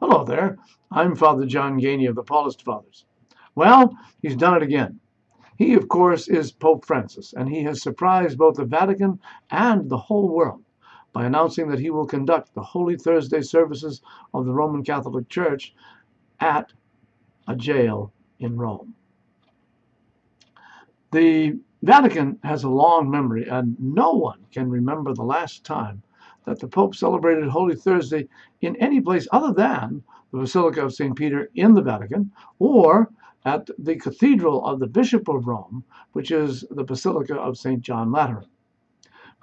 Hello there. I'm Father John Geaney of the Paulist Fathers. Well, he's done it again. He, of course, is Pope Francis, and he has surprised both the Vatican and the whole world by announcing that he will conduct the Holy Thursday services of the Roman Catholic Church at a jail in Rome. The Vatican has a long memory, and no one can remember the last time that the Pope celebrated Holy Thursday in any place other than the Basilica of St. Peter in the Vatican or at the Cathedral of the Bishop of Rome, which is the Basilica of St. John Lateran.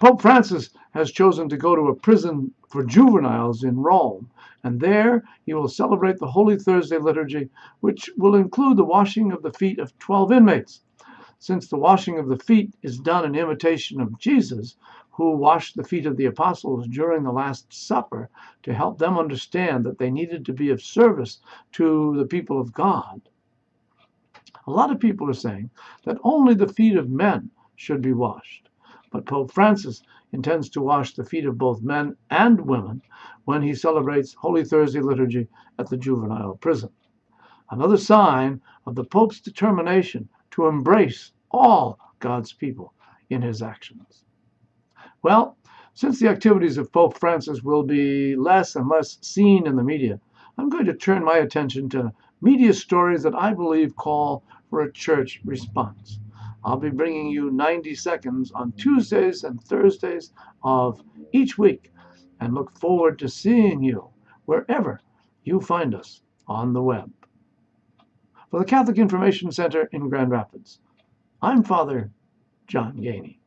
Pope Francis has chosen to go to a prison for juveniles in Rome, and there he will celebrate the Holy Thursday liturgy, which will include the washing of the feet of 12 inmates. Since the washing of the feet is done in imitation of Jesus, who washed the feet of the apostles during the Last Supper to help them understand that they needed to be of service to the people of God. A lot of people are saying that only the feet of men should be washed. But Pope Francis intends to wash the feet of both men and women when he celebrates Holy Thursday liturgy at the juvenile prison. Another sign of the Pope's determination to embrace all God's people in his actions. Well, since the activities of Pope Francis will be less and less seen in the media, I'm going to turn my attention to media stories that I believe call for a church response. I'll be bringing you 90 seconds on Tuesdays and Thursdays of each week and look forward to seeing you wherever you find us on the web. For the Catholic Information Center in Grand Rapids, I'm Father John Geaney.